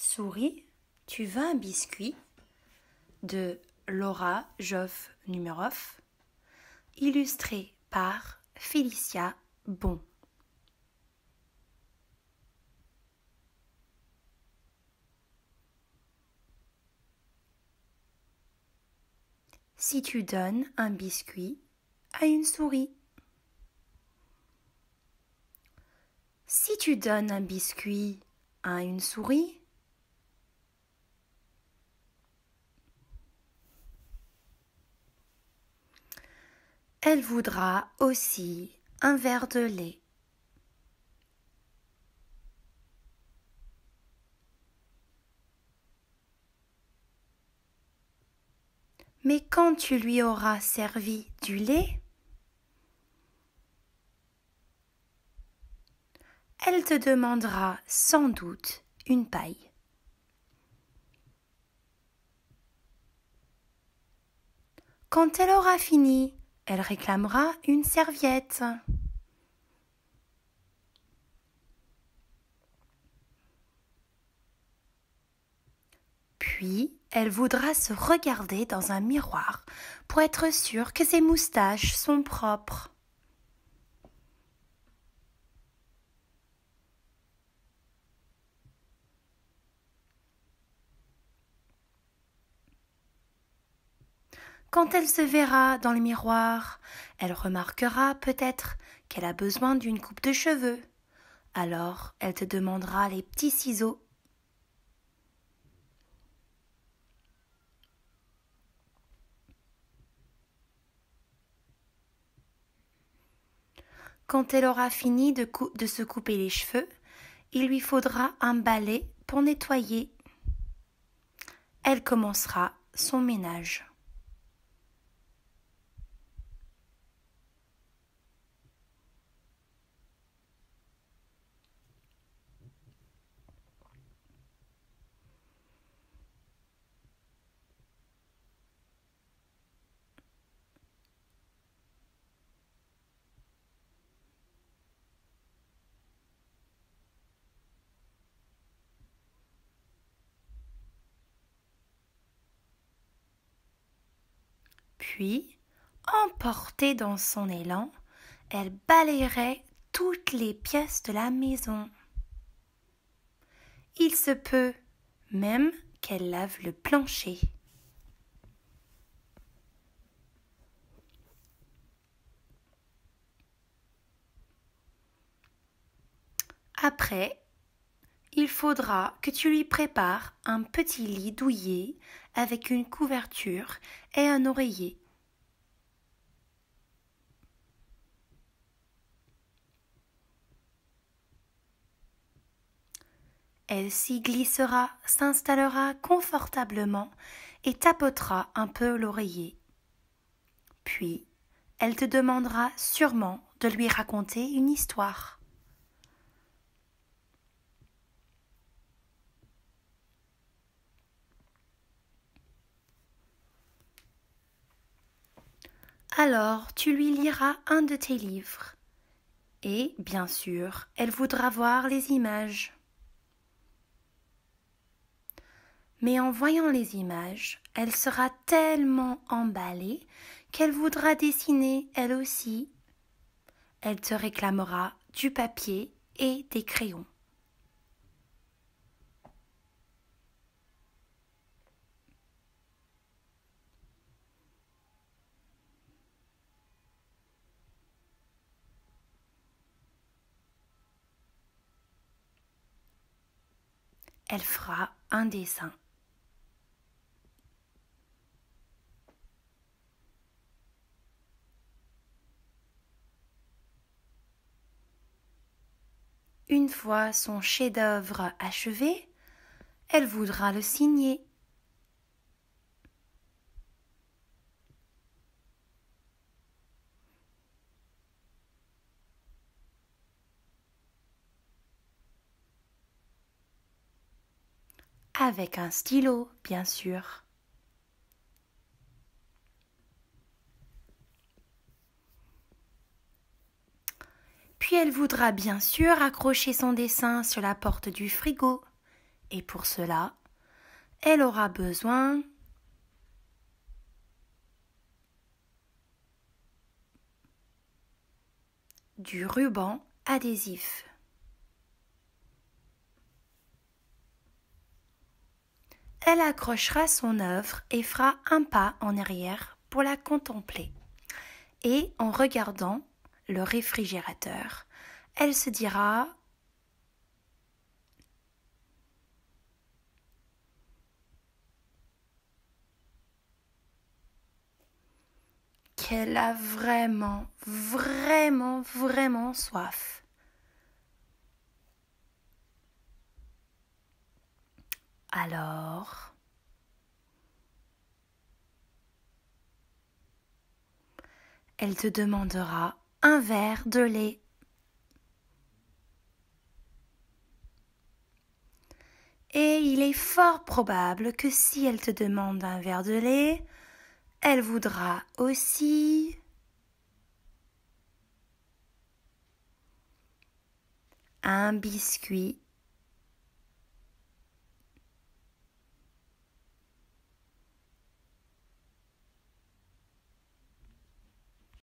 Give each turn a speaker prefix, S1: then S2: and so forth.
S1: Souris, tu veux un biscuit de Laura Joff Numeroff, illustré par Félicia Bon. Si tu donnes un biscuit à une souris. Si tu donnes un biscuit à une souris, elle voudra aussi un verre de lait. Mais quand tu lui auras servi du lait, elle te demandera sans doute une paille. Quand elle aura fini, elle réclamera une serviette. Puis, elle voudra se regarder dans un miroir pour être sûre que ses moustaches sont propres. Quand elle se verra dans le miroir, elle remarquera peut-être qu'elle a besoin d'une coupe de cheveux. Alors elle te demandera les petits ciseaux. Quand elle aura fini de, se couper les cheveux, il lui faudra un balai pour nettoyer. Elle commencera son ménage. Puis, emportée dans son élan, elle balayerait toutes les pièces de la maison. Il se peut même qu'elle lave le plancher. Après, il faudra que tu lui prépares un petit lit douillet avec une couverture et un oreiller. Elle s'y glissera, s'installera confortablement et tapotera un peu l'oreiller. Puis, elle te demandera sûrement de lui raconter une histoire. Alors tu lui liras un de tes livres. Et, bien sûr, elle voudra voir les images. Mais en voyant les images, elle sera tellement emballée qu'elle voudra dessiner elle aussi. Elle te réclamera du papier et des crayons. elle fera un dessin. Une fois son chef-d'œuvre achevé, elle voudra le signer. avec un stylo, bien sûr. Puis elle voudra bien sûr accrocher son dessin sur la porte du frigo Et pour cela, elle aura besoin du ruban adhésif. Elle accrochera son œuvre et fera un pas en arrière pour la contempler. Et en regardant le réfrigérateur, elle se dira qu'elle a vraiment, vraiment, vraiment soif. Alors, elle te demandera un verre de lait. Et il est fort probable que si elle te demande un verre de lait, elle voudra aussi un biscuit